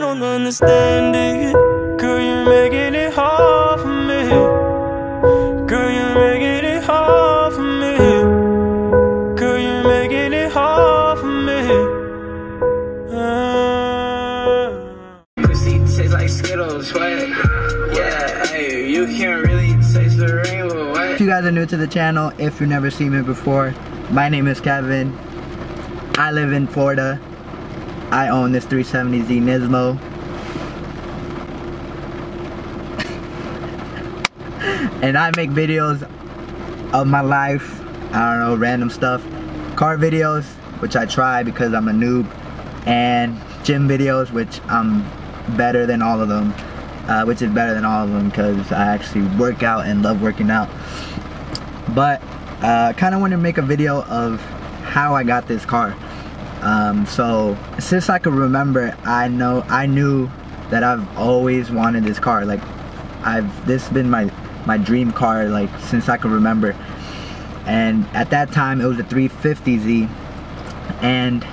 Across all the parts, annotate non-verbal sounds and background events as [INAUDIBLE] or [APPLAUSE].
don't understand it. Girl, you're making it hard for me. Girl, you're making it hard for me. Girl, you're making it hard for me. Uh. Pussy tastes like Skittles, what? Yeah, hey, you can really taste the rainbow, what? If you guys are new to the channel, if you've never seen me before, my name is Kevin. I live in Florida. I own this 370Z Nismo. [LAUGHS] and I make videos of my life. I don't know, random stuff. Car videos, which I try because I'm a noob. And gym videos, which I'm better than all of them. Uh, which is better than all of them because I actually work out and love working out. But uh, kind of want to make a video of how I got this car. Um, so since I could remember, I know I knew that I've always wanted this car. Like I've this has been my my dream car like since I could remember. And at that time it was a 350Z and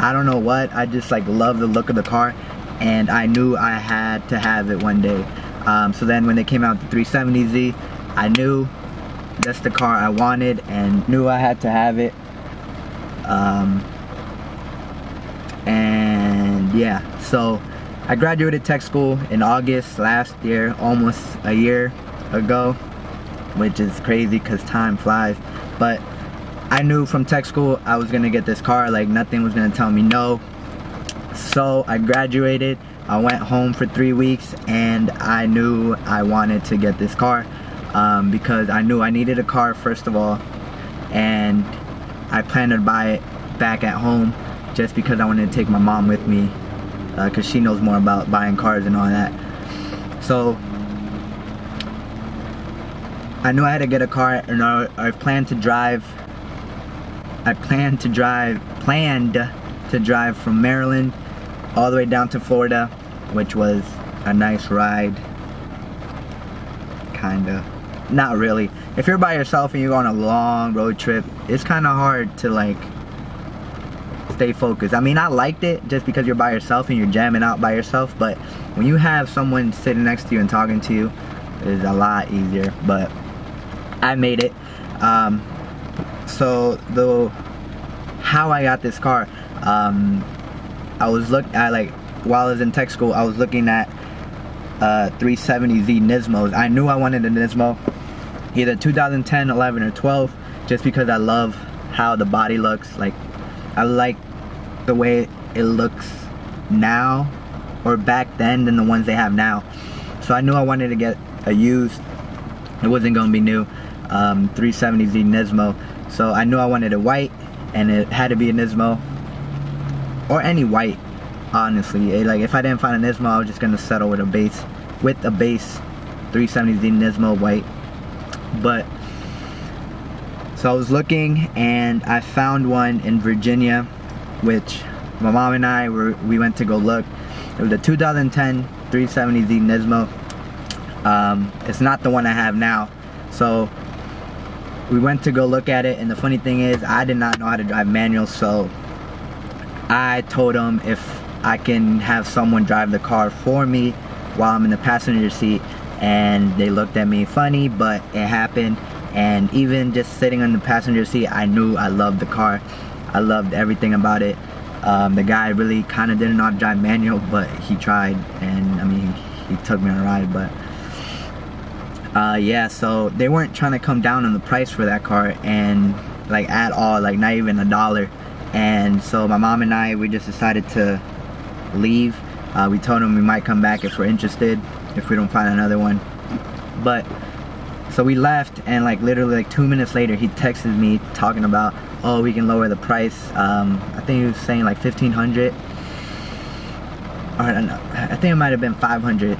I don't know what, I just like love the look of the car and I knew I had to have it one day. Um, so then when they came out the 370Z, I knew that's the car I wanted and knew I had to have it. Um, yeah, so I graduated tech school in August last year, almost a year ago, which is crazy because time flies. But I knew from tech school I was gonna get this car, like nothing was gonna tell me no. So I graduated, I went home for three weeks, and I knew I wanted to get this car um, because I knew I needed a car first of all, and I planned to buy it back at home just because I wanted to take my mom with me because uh, she knows more about buying cars and all that. So I knew I had to get a car and I, I planned to drive I planned to drive planned to drive from Maryland all the way down to Florida which was a nice ride. Kinda. Not really. If you're by yourself and you go on a long road trip it's kind of hard to like stay focused. I mean I liked it just because you're by yourself and you're jamming out by yourself but when you have someone sitting next to you and talking to you it's a lot easier but I made it. Um, so the how I got this car um, I was look at like while I was in tech school I was looking at uh, 370Z Nismos. I knew I wanted a Nismo either 2010 11 or 12 just because I love how the body looks. Like I like the way it looks now or back then than the ones they have now. So I knew I wanted to get a used. It wasn't gonna be new um, 370Z Nismo. So I knew I wanted a white and it had to be a Nismo or any white honestly. It, like if I didn't find a Nismo I was just gonna settle with a base with a base 370Z Nismo white. But so I was looking and I found one in Virginia which my mom and I were we went to go look. It was a 2010 370Z Nismo. Um, it's not the one I have now. So we went to go look at it and the funny thing is I did not know how to drive manual so I told them if I can have someone drive the car for me while I'm in the passenger seat and they looked at me funny but it happened. And even just sitting in the passenger seat I knew I loved the car I loved everything about it. Um, the guy really kind of didn't know how to drive manual but he tried and I mean he, he took me on a ride but uh, yeah so they weren't trying to come down on the price for that car and like at all like not even a dollar. And so my mom and I we just decided to leave. Uh, we told him we might come back if we're interested if we don't find another one. But so we left and like literally like two minutes later he texted me talking about oh we can lower the price. Um, I think he was saying like 1500 or I think it might have been 500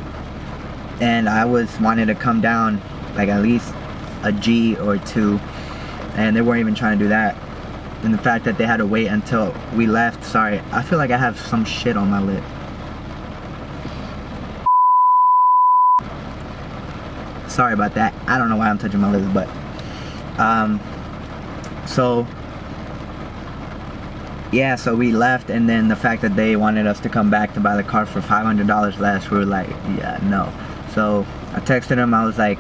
and I was wanting to come down like at least a G or two. And they weren't even trying to do that. And the fact that they had to wait until we left sorry I feel like I have some shit on my lip. Sorry about that. I don't know why I'm touching my lips but um so yeah, so we left, and then the fact that they wanted us to come back to buy the car for $500 less, we were like, yeah, no. So I texted them. I was like,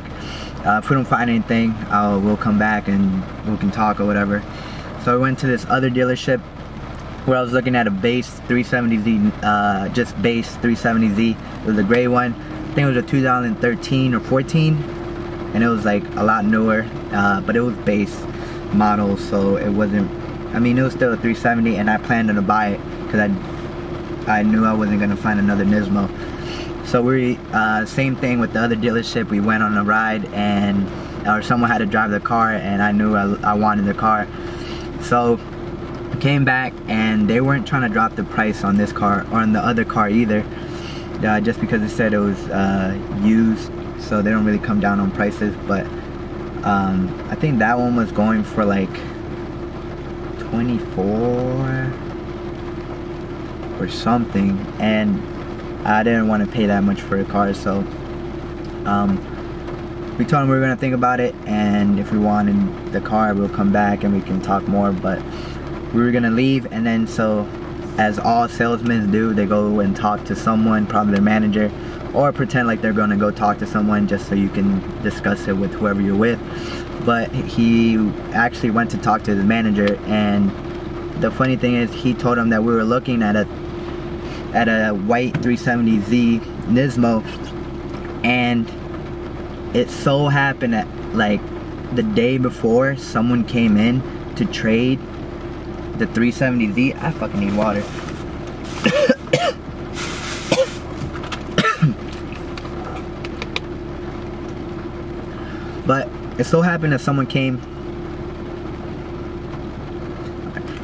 uh, if we don't find anything, I'll, we'll come back and we can talk or whatever. So I went to this other dealership where I was looking at a base 370Z, uh, just base 370Z. It was a gray one. I think it was a 2013 or 14, and it was like a lot newer, uh, but it was base model, so it wasn't. I mean, it was still a 370, and I planned to buy it because I I knew I wasn't gonna find another Nismo. So we, uh, same thing with the other dealership. We went on a ride, and or someone had to drive the car, and I knew I, I wanted the car. So came back and they weren't trying to drop the price on this car or on the other car either uh, just because it said it was uh, used so they don't really come down on prices but um, I think that one was going for like 24 or something and I didn't want to pay that much for a car so um, we told him we were gonna think about it and if we wanted the car we'll come back and we can talk more but we were gonna leave and then so as all salesmen do they go and talk to someone probably their manager or pretend like they're gonna go talk to someone just so you can discuss it with whoever you're with but he actually went to talk to the manager and the funny thing is he told him that we were looking at a at a white 370Z Nismo and it so happened that like the day before someone came in to trade the 370Z. I fucking need water. [COUGHS] [COUGHS] but it so happened that someone came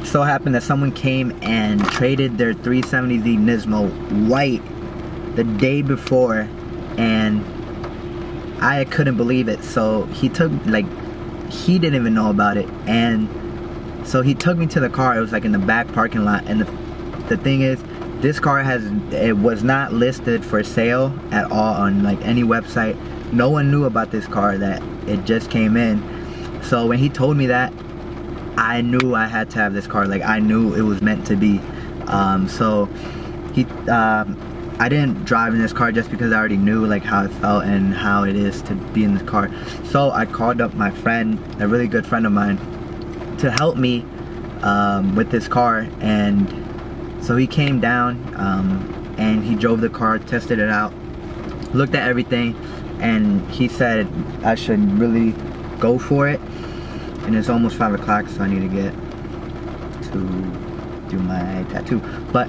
so happened that someone came and traded their 370Z Nismo white the day before and I couldn't believe it so he took like he didn't even know about it and so he took me to the car. It was like in the back parking lot. And the, the thing is, this car has, it was not listed for sale at all on like any website. No one knew about this car that it just came in. So when he told me that, I knew I had to have this car. Like I knew it was meant to be. Um, so he, um, I didn't drive in this car just because I already knew like how it felt and how it is to be in this car. So I called up my friend, a really good friend of mine, to help me um, with this car and so he came down um, and he drove the car tested it out looked at everything and he said I should really go for it. And it's almost five o'clock so I need to get to do my tattoo. But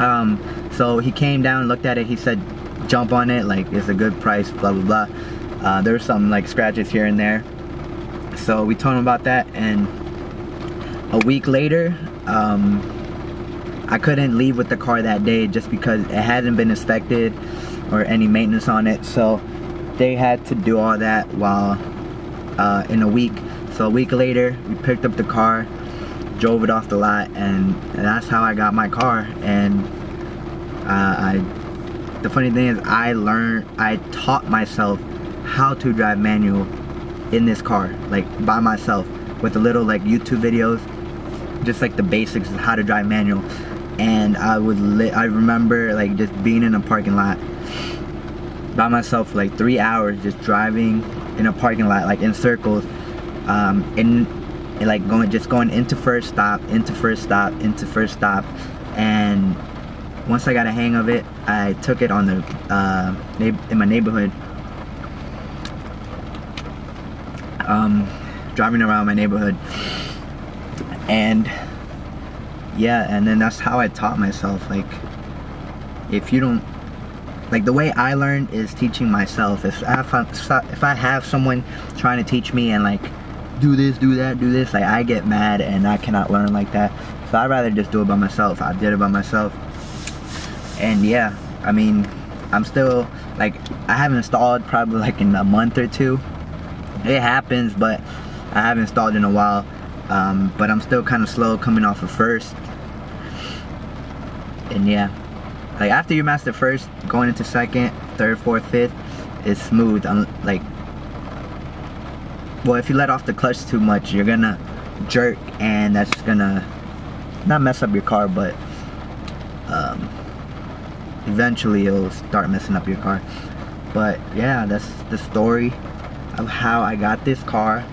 um, so he came down looked at it he said jump on it like it's a good price blah blah blah. Uh, there's some like scratches here and there. So we told him about that and a week later um, I couldn't leave with the car that day just because it hadn't been inspected or any maintenance on it. So they had to do all that while uh, in a week. So a week later we picked up the car drove it off the lot and that's how I got my car. And uh, I the funny thing is I learned I taught myself how to drive manual in this car like by myself with a little like YouTube videos just like the basics of how to drive manual. And I would I remember like just being in a parking lot by myself for like three hours just driving in a parking lot like in circles um, and, and like going just going into first stop into first stop into first stop. And once I got a hang of it I took it on the uh, in my neighborhood. Um, driving around my neighborhood. And yeah and then that's how I taught myself like if you don't like the way I learned is teaching myself. If I have, if I have someone trying to teach me and like do this do that do this like I get mad and I cannot learn like that. So I'd rather just do it by myself. I did it by myself. And yeah I mean I'm still like I haven't installed probably like in a month or two. It happens but I haven't installed in a while. Um, but I'm still kind of slow coming off of first. And yeah like after you master first going into second third fourth fifth is smooth I'm, like well if you let off the clutch too much you're gonna jerk and that's gonna not mess up your car, but um, eventually it'll start messing up your car. But yeah, that's the story of how I got this car.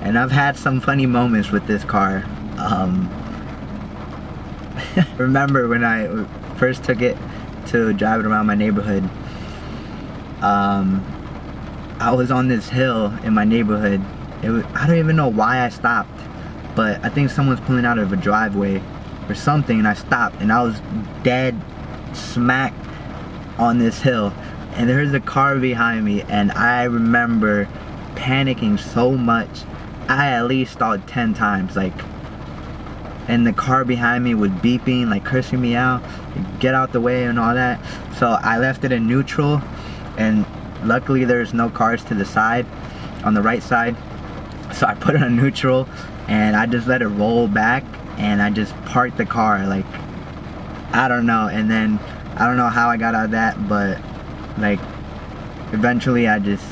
And I've had some funny moments with this car. Um, [LAUGHS] remember when I first took it to drive it around my neighborhood. Um, I was on this hill in my neighborhood. Was, I don't even know why I stopped, but I think someone's pulling out of a driveway or something, and I stopped, and I was dead smack on this hill, and there's a car behind me, and I remember panicking so much. I at least stalled 10 times, like and the car behind me was beeping, like cursing me out, get out the way and all that. So I left it in neutral and luckily there's no cars to the side, on the right side. So I put it on neutral and I just let it roll back and I just parked the car like, I don't know. And then I don't know how I got out of that, but like eventually I just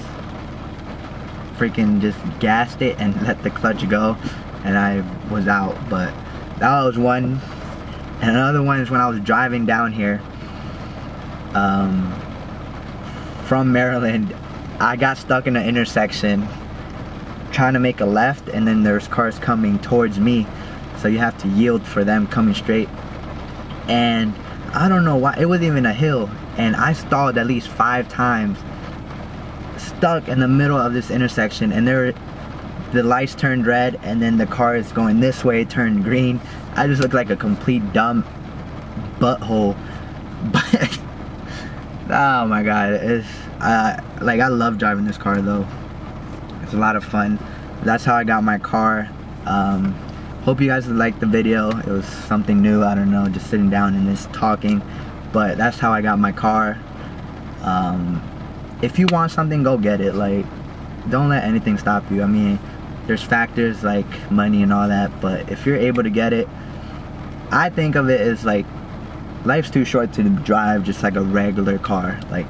freaking just gassed it and [LAUGHS] let the clutch go and I was out. But that was one. And another one is when I was driving down here um, from Maryland. I got stuck in an intersection trying to make a left and then there's cars coming towards me. So you have to yield for them coming straight. And I don't know why, it wasn't even a hill. And I stalled at least five times stuck in the middle of this intersection and there the lights turned red and then the car is going this way turned green. I just look like a complete dumb butthole. [LAUGHS] But oh my god it's uh, like I love driving this car though. It's a lot of fun. That's how I got my car. Um, hope you guys liked the video. It was something new I don't know just sitting down and just talking. But that's how I got my car. Um, if you want something go get it. Like don't let anything stop you. I mean there's factors like money and all that but if you're able to get it I think of it as like life's too short to drive just like a regular car. Like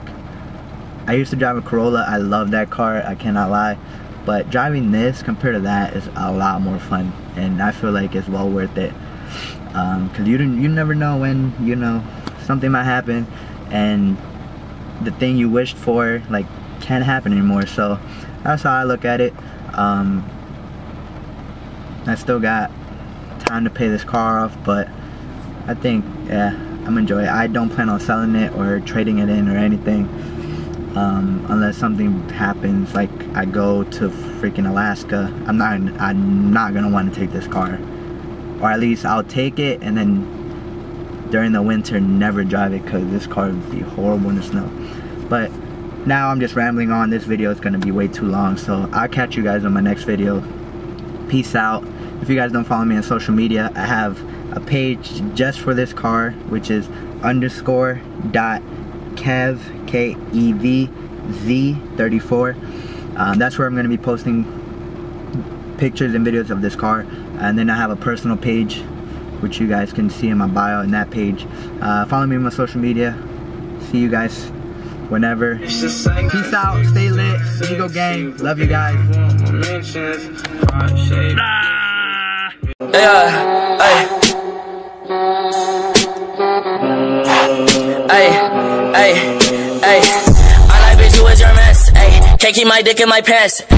I used to drive a Corolla. I love that car. I cannot lie. But driving this compared to that is a lot more fun and I feel like it's well worth it. Because um, you didn't you never know when you know something might happen and the thing you wished for like can't happen anymore. So that's how I look at it. Um, I still got time to pay this car off, but I think, yeah, I'm enjoying it. I don't plan on selling it or trading it in or anything. Um, unless something happens, like I go to freaking Alaska, I'm not, I'm not gonna want to take this car, or at least I'll take it and then during the winter never drive it because this car would be horrible in the snow. But now I'm just rambling on. This video is gonna be way too long, so I'll catch you guys on my next video. Peace out. If you guys don't follow me on social media, I have a page just for this car, which is underscore dot kev, K-E-V-Z 34. Um, that's where I'm going to be posting pictures and videos of this car. And then I have a personal page, which you guys can see in my bio in that page. Uh, follow me on my social media. See you guys whenever. Peace out, stay lit, Eagle Gang. Love you guys. Yeah, ay. Mm, ay, ay, ay. I like bitch, you is your mess, ay. Can't keep my dick in my pants.